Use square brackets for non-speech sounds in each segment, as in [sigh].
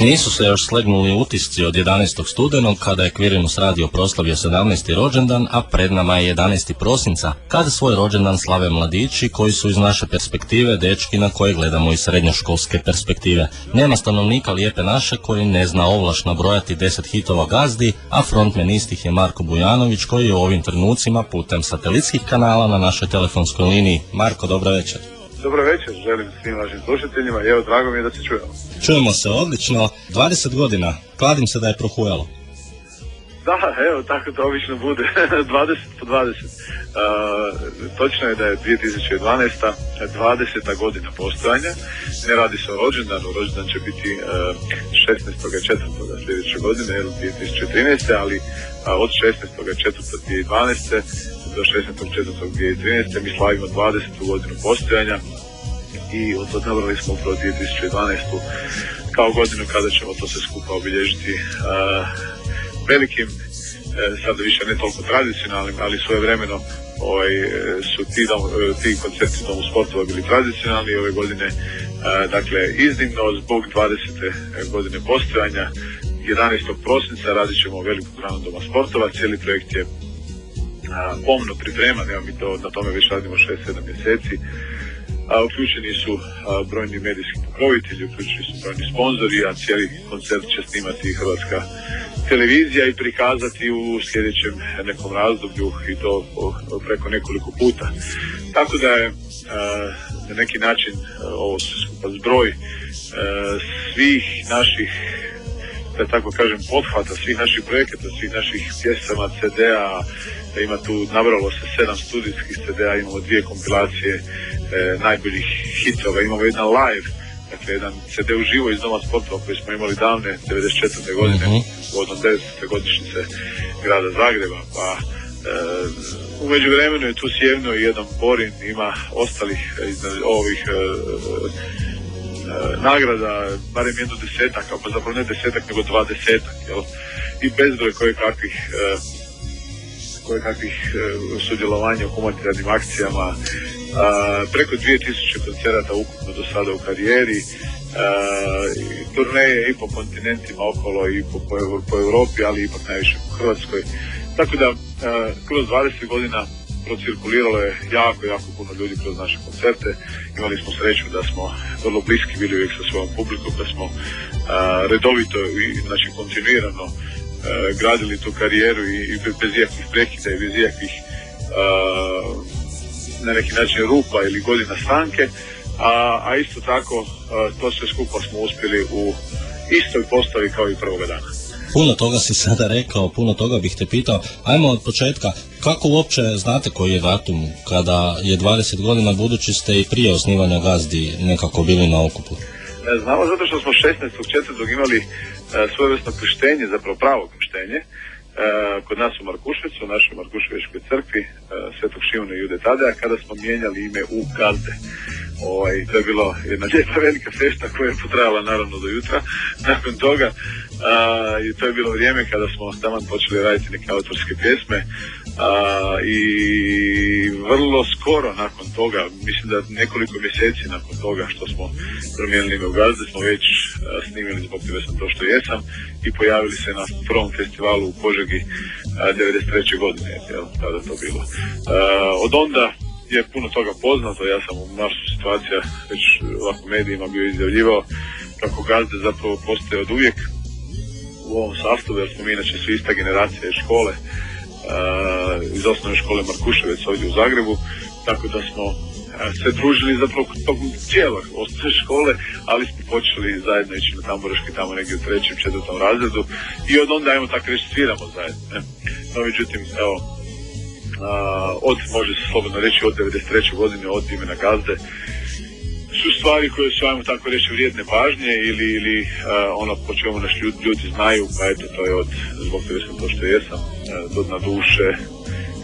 Nisu se još slegnuli utisci od 11. studenog kada je Kvirinus radio proslavio 17. rođendan, a pred nama je 11. prosinca kada svoj rođendan slave mladići koji su iz naše perspektive dečki na koje gledamo iz srednjoškolske perspektive. Nema stanovnika lijepe naše koji ne zna ovlaš nabrojati 10 hitova gazdi, a frontmen istih je Marko Bujanović koji je u ovim trenucima putem satelitskih kanala na našoj telefonskoj liniji. Marko, dobra večer. Dobro večer, želim svim vašim slušateljima i evo drago mi je da se čujemo. Čujemo se odlično, 20 godina, kladim se da je prohujalo. Da, evo, tako to obično bude, [laughs] 20 po 20. Uh, točno je da je 2012. 20. godina postojanja. Ne radi se o rođendanu, rođendan će biti uh, 16.4. sljedeće godine, jel, 2013. ali uh, od 16.4.2012. do 16.4.2013. mi slavimo 20. godinu postojanja i odabrali smo upravo 2012. kao godinu kada ćemo to sve skupa obilježiti uh, velikim, e, sada više ne toliko tradicionalnim, ali svoje vremeno ovaj, su ti, dom, e, ti koncerti domu sportova bili tradicionalni ove godine. Dakle, iznimno zbog 20. godine postojanja 11. prosinca radit ćemo veliku granu doma sportova. Cijeli projekt je pomno pripreman, evo mi to, na tome već radimo 6-7 mjeseci. A, uključeni su a, brojni medijski pokrovitelji, uključeni su brojni sponzori, a cijeli koncert će snimati Hrvatska televizija i prikazati u sljedećem nekom razdoblju i to preko nekoliko puta. Tako da je na neki način ovo skupa zbroj svih naših da tako kažem, pothvata svih naših projekata, svih naših pjesama, CD-a, ima tu nabralo se sedam studijskih CD-a, imamo dvije kompilacije e, najboljih hitova, imamo jedan live, dakle jedan CD uživo iz Doma sportova koji smo imali davne 94. godine uh-huh. povodom 10. godišnjice grada Zagreba, pa e, u međuvremenu je tu sjevno i jedan Borin, ima ostalih iz ovih e, nagrada, barem jedno desetak, pa zapravo ne desetak, nego dva desetak, jel? I bezbroj koje kakvih koje kakvih sudjelovanja u humanitarnim akcijama, preko 2000 koncerata ukupno do sada u karijeri, turneje i po kontinentima okolo i po, po, po Europi, ali ipak najviše po Hrvatskoj. Tako da, kroz 20 godina procirkuliralo je jako, jako puno ljudi kroz naše koncerte. Imali smo sreću da smo vrlo bliski bili uvijek sa svojom publikom, da smo a, redovito i znači kontinuirano a, gradili tu karijeru i, i bez ikakvih prekida i bez ikakvih na neki način rupa ili godina stanke, a, a isto tako to sve skupa smo uspjeli u istoj postavi kao i prvoga dana. Puno toga si sada rekao, puno toga bih te pitao. Ajmo od početka, kako uopće znate koji je datum kada je 20 godina, budući ste i prije osnivanja gazdi nekako bili na okupu? Znamo zato što smo 16.4. imali e, svojevrsno zapravo pravo krštenje, e, kod nas u Markuševicu, u našoj Markuševičkoj crkvi, e, Svetog Šivne i Jude Tadeja, kada smo mijenjali ime u gazde. Ovaj, to je bilo jedna [laughs] lijepa velika fešta koja je potrajala naravno do jutra. Nakon toga a, i to je bilo vrijeme kada smo taman počeli raditi neke autorske pjesme a, i vrlo skoro nakon toga, mislim da nekoliko mjeseci nakon toga što smo promijenili ime u Gazde, smo već a, snimili zbog tebe sam to što jesam i pojavili se na prvom festivalu u Požegi a, 93. godine, jel, tada to bilo. od onda je puno toga poznato, ja sam u masu situacija već ovako medijima bio izjavljivao kako gazde zapravo postoje od uvijek u ovom sastavu, jer smo mi inače svi ista generacija iz škole, uh, iz osnovne škole Markuševec ovdje u Zagrebu, tako da smo uh, se družili zapravo tokom cijelog osnovne škole, ali smo počeli zajedno ići na tamburaški tamo negdje u trećem, četvrtom razredu i od onda, ajmo tako reći, sviramo zajedno. Ne? No, međutim, evo, od, može se slobodno reći, od 93. godine, od imena Gazde, su stvari koje su, ajmo tako reći, vrijedne pažnje ili, ili ono po čemu naš ljudi, ljudi znaju, pa eto, to je od, zbog toga sam to što jesam, do dna duše,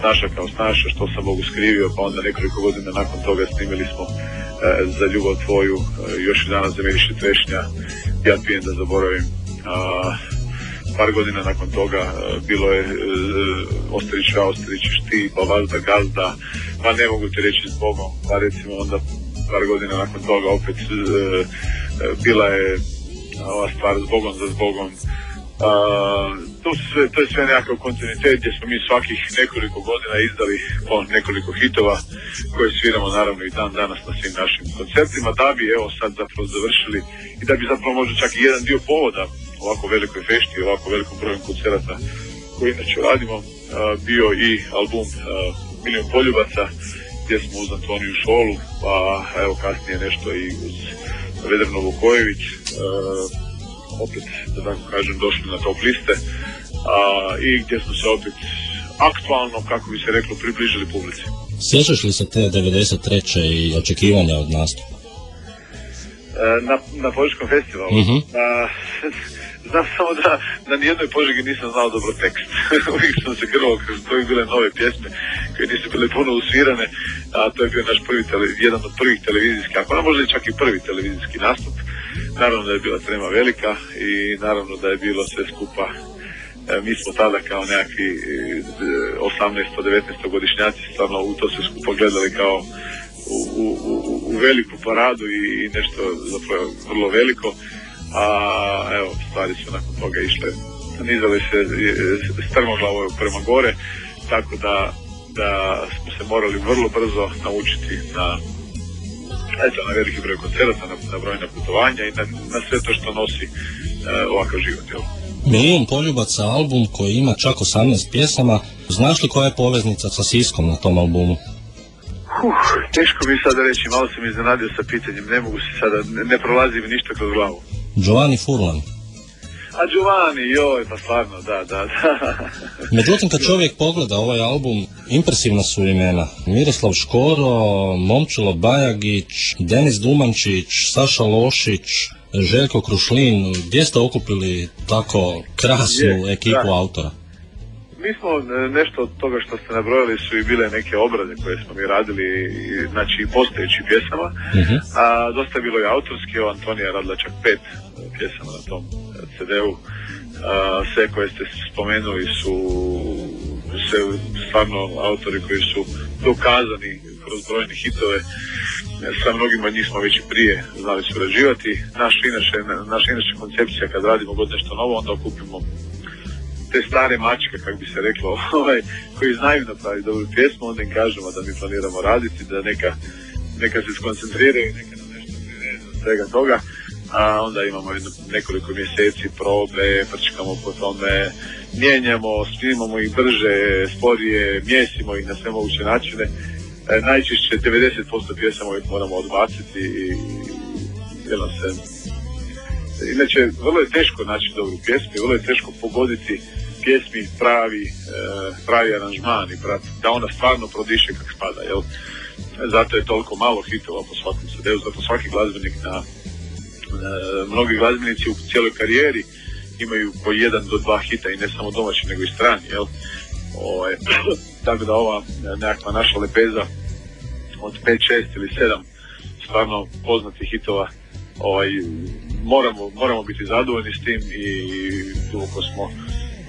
snaša kao snaša, što sam Bogu skrivio, pa onda nekoliko godina nakon toga snimili smo e, za ljubav tvoju, e, još i danas za miriše trešnja, ja pijem da zaboravim. A, par godina nakon toga e, bilo je e, Osterić, ja, Osterićiš ti, pa Vazda, Gazda, pa ne mogu ti reći s Bogom, pa recimo onda par godina nakon toga opet e, bila je ova stvar s Bogom za Zbogom. To, sve, to je sve nekakav kontinuitet gdje smo mi svakih nekoliko godina izdali po nekoliko hitova koje sviramo naravno i dan danas na svim našim koncertima da bi evo sad zapravo završili i da bi zapravo možda čak i jedan dio povoda ovako velikoj fešti, ovako velikom broju koncerata koji inače radimo bio i album a, Milijun poljubaca gdje smo uz Antoniju Šolu pa evo kasnije nešto i uz Vedranu Vukojević opet, da tako kažem, došli na top liste a, i gdje smo se opet aktualno, kako bi se reklo, približili publici. Sjećaš li se te 93. i očekivanja od nastupa? E, na, na festivalu. A, znam samo da na nijednoj Požegi nisam znao dobro tekst. [laughs] Uvijek sam se grlo to bi bile nove pjesme koje nisu bile puno usvirane, a to je bio naš prvi jedan od prvih televizijskih, ako ne možda i čak i prvi televizijski nastup. Naravno da je bila trema velika i naravno da je bilo sve skupa E, mi smo tada kao nekakvi e, 18-19 godišnjaci stvarno u to sve skupa gledali kao u, u, u, u veliku paradu i nešto zapravo vrlo veliko a evo stvari su nakon toga išle nizale se e, strmoglavo prema gore tako da da smo se morali vrlo brzo naučiti na eto, na veliki broj koncerata, na, na brojna putovanja i na, na sve to što nosi e, ovakav život. Jel? Milijun poljubaca album koji ima čak 18 pjesama. Znaš li koja je poveznica sa Siskom na tom albumu? Uf, teško mi sada reći, malo sam iznenadio sa pitanjem, ne mogu se sada, ne, ne prolazi mi ništa kroz glavu. Giovanni Furlan. A Giovanni, joj, pa stvarno, da, da, da. [laughs] Međutim, kad čovjek pogleda ovaj album, impresivna su imena. Miroslav Škoro, Momčilo Bajagić, Denis Dumančić, Saša Lošić, Željko Krušlin. Gdje ste okupili tako krasnu ekipu autora? Mi smo e, nešto od toga što ste nabrojali su i bile neke obrade koje smo mi radili, i, znači i postojećih pjesama. Mhm. A, dosta je bilo i autorski, evo Antonija je radila čak pet e, pjesama na tom e, CD-u. A, sve koje ste spomenuli su sve stvarno autori koji su dokazani kroz brojne hitove. Sa mnogima njih smo već i prije znali surađivati. Naš inače, naša inače koncepcija kad radimo god nešto novo, onda okupimo te stare mačke, kako bi se reklo, [laughs] ovaj, koji znaju napraviti dobru pjesmu, onda im kažemo da mi planiramo raditi, da neka, neka se skoncentriraju, neka nam nešto priređe od svega toga, a onda imamo jedno, nekoliko mjeseci probe, prčkamo po tome, mijenjamo, snimamo ih brže, sporije, mjesimo ih na sve moguće načine. E, najčešće 90% pjesama moramo odbaciti i, nam se Inače, vrlo je teško naći dobru pjesmu vrlo je teško pogoditi pjesmi pravi, e, pravi aranžman i da ona stvarno prodiše kako spada, jel? Zato je toliko malo hitova po svakom CD-u, zato svaki glazbenik na, mnogi glazbenici u cijeloj karijeri imaju po jedan do dva hita i ne samo domaći nego i strani, jel? Ovaj, [clears throat] tako da ova nekakva naša lepeza od 5, 6 ili 7 stvarno poznatih hitova ovaj, moramo, moramo biti zadovoljni s tim i duboko smo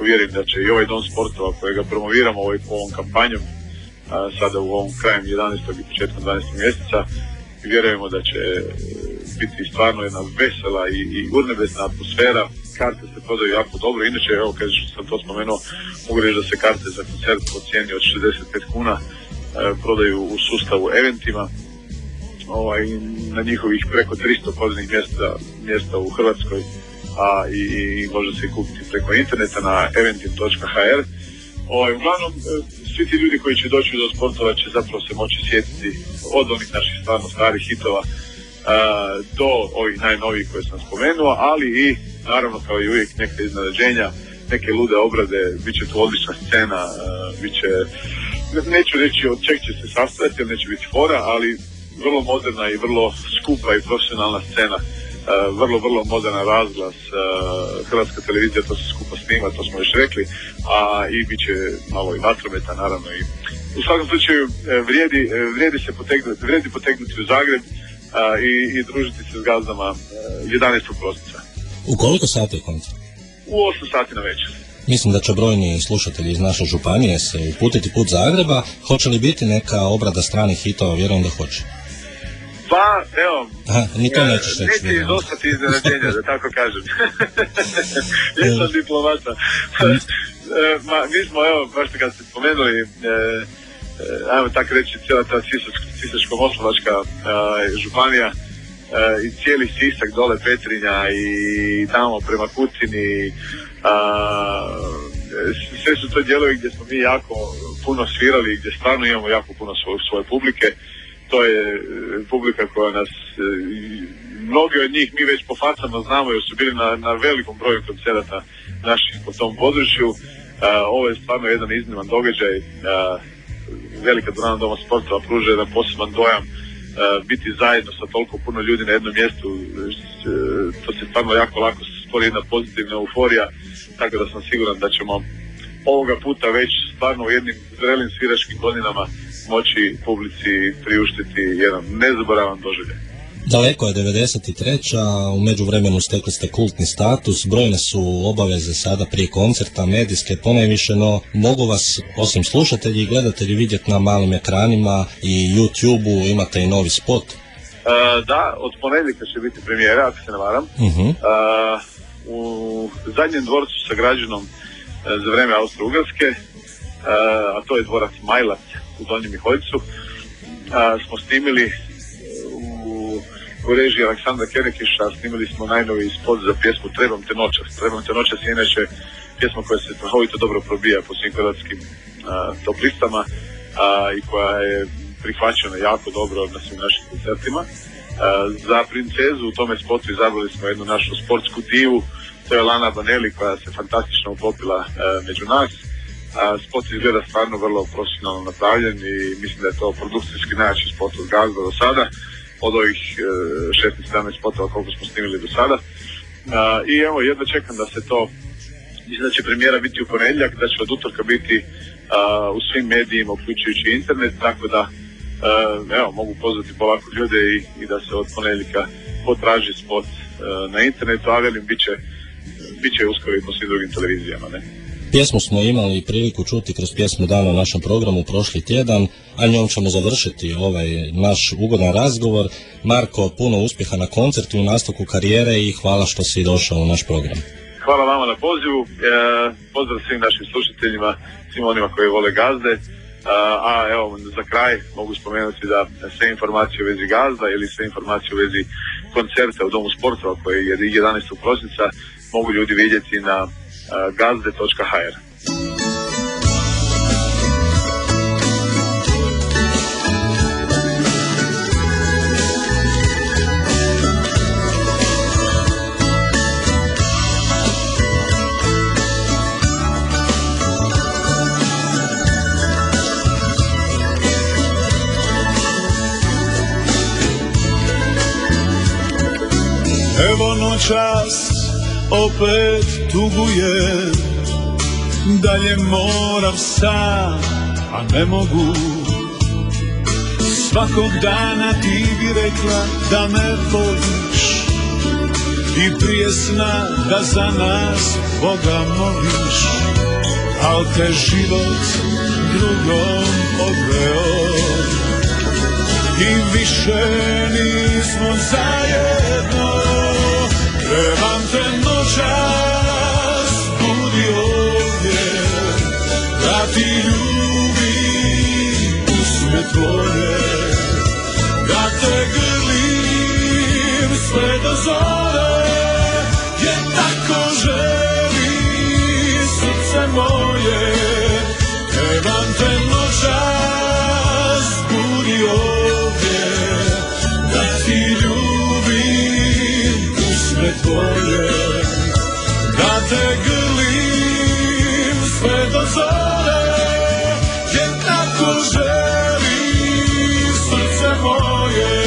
uvjereni da će i ovaj dom sportova kojega promoviramo ovaj, ovom kampanjom a, sada u ovom krajem 11. i početkom 12. mjeseca vjerujemo da će e, biti stvarno jedna vesela i, i urnebesna atmosfera karte se prodaju jako dobro, inače evo kad sam to spomenuo mogu reći da se karte za koncert po cijeni od 65 kuna e, prodaju u sustavu eventima ovaj, na njihovih preko 300 prodajnih mjesta, mjesta u Hrvatskoj, a i, i može se kupiti preko interneta na eventim.hr. Ovaj, uglavnom, e, svi ti ljudi koji će doći do sportova će zapravo se moći sjetiti od onih naših stvarno starih hitova a, do ovih najnovijih koje sam spomenuo, ali i naravno kao i uvijek neka iznenađenja, neke lude obrade, bit će tu odlična scena, a, bit će neću reći od čeg će se sastojati, jer neće biti fora, ali vrlo moderna i vrlo skupa i profesionalna scena. E, vrlo, vrlo moderna razglas. E, Hrvatska televizija to se skupa snima, to smo još rekli, a i bit će malo i vatrometa, naravno. I u svakom slučaju e, vrijedi, vrijedi se potegnuti, vrijedi potegnuti u Zagreb i, i družiti se s gazdama e, 11. prosinca. U koliko sati je koncert? U 8 sati na večer. Mislim da će brojni slušatelji iz naše županije se uputiti put Zagreba. Hoće li biti neka obrada stranih hitova? Vjerujem da hoće. Pa, evo, Aha, ni to nećeš reći. neće izostati iznenađenja, da tako kažem. [laughs] Jesam diplomata. E, Ma, mi smo, evo, baš kad ste spomenuli, e, e, ajmo tako reći, cijela ta Sisačko- Sisačko-Moslavačka e, županija i cijeli Sisak dole Petrinja i tamo prema Kucini, e, sve su to dijelovi gdje smo mi jako puno svirali, gdje stvarno imamo jako puno svoje, svoje publike. To je e, publika koja nas, e, mnogi od njih mi već po facama znamo jer su bili na, na velikom broju koncerata naših po tom području. A, ovo je stvarno jedan izniman događaj. Velika dvorana Doma sportova pruža jedan poseban dojam e, biti zajedno sa toliko puno ljudi na jednom mjestu, e, to se stvarno jako lako stvori jedna pozitivna euforija, tako da sam siguran da ćemo ovoga puta već stvarno u jednim zrelim sviračkim godinama moći publici priuštiti jedan nezaboravan doživljaj. Daleko je 93. a u međuvremenu stekli ste kultni status, brojne su obaveze sada prije koncerta, medijske ponajviše, no mogu vas osim slušatelji i gledatelji vidjeti na malim ekranima i YouTube-u, imate i novi spot. E, da, od ponedjeljka će biti premijera, ako se ne varam. Mhm. Uh, u zadnjem dvorcu sa građenom uh, za vreme Austro-Ugarske, uh, a to je dvorac Majlac u Donjem Miholjcu, uh, smo snimili u, u režiji Aleksandra Kerekiša, snimili smo najnoviji spot za pjesmu Trebam te noćas. Trebam te noćas je inače pjesma koja se strahovito dobro probija po svim hrvatskim uh, top listama a, i koja je prihvaćena jako dobro na svim našim koncertima. Za princezu u tome spotu izabrali smo jednu našu sportsku divu, to je Lana Baneli koja se fantastično uklopila uh, među nas. Spot izgleda stvarno vrlo profesionalno napravljen i mislim da je to produkcijski najjači spot od Gazda do sada, od ovih uh, 16-17 spotova koliko smo snimili do sada. A, I evo, jedva čekam da se to Mislim da će premijera biti u ponedjeljak, da će od utorka biti u svim medijima, uključujući internet, tako da evo, mogu pozvati polako ljude i, i da se od ponedjeljka potraži spot na internetu, a velim, bit će, bit će uskoro i po svim drugim televizijama, ne? Pjesmu smo imali priliku čuti kroz pjesmu dana u našem programu prošli tjedan, a njom ćemo završiti ovaj naš ugodan razgovor. Marko, puno uspjeha na koncertu i u nastavku karijere i hvala što si došao u naš program. Hvala vama na pozivu, e, pozdrav svim našim slušateljima, svim onima koji vole gazde, a, a evo za kraj mogu spomenuti da sve informacije u vezi gazda ili sve informacije u vezi koncerta u Domu sportova koji je 11. prosinca mogu ljudi vidjeti na a, gazde.hr. Evo noćas opet tugujem. Dalje moram sam, a ne mogu. Svakog dana ti bi rekla da me voliš. I prije sna da za nas Boga moliš. Al te život drugom odveo. I više nismo zajedno Trebam te noćas, budi ovdje Da ti ljubim usme tvoje. Da te grlim sve do zore te grlim sve do zore, jer tako želi srce moje.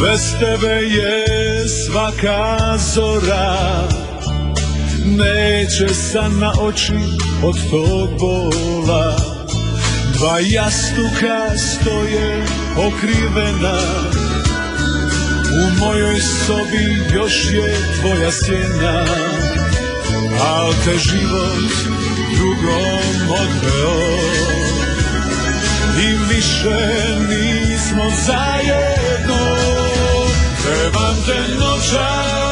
Bez tebe je svaka zora Neće san na oči od tog bola. Dva jastuka stoje okrivena. U mojoj sobi još je tvoja sjena. Al te život drugom odveo. I više nismo zajedno. Trebam te noćas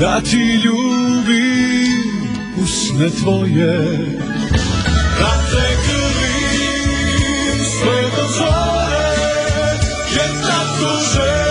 da ti ljubi usne tvoje. Da te grlim sve do zore jer tako želim